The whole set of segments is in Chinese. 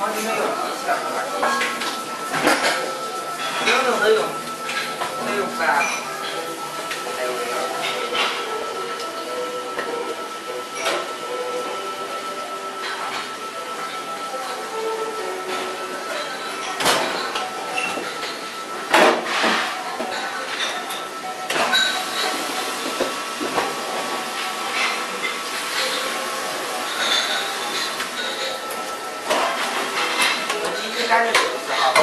好，久没有脾气了，玩儿脾气。游泳的泳，游泳吧。干净就行了。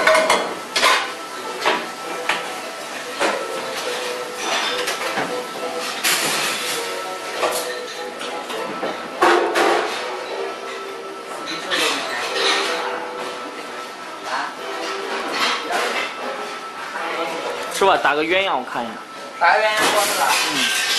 是吧？打个鸳鸯我看一下。打个鸳鸯锅是吧？嗯。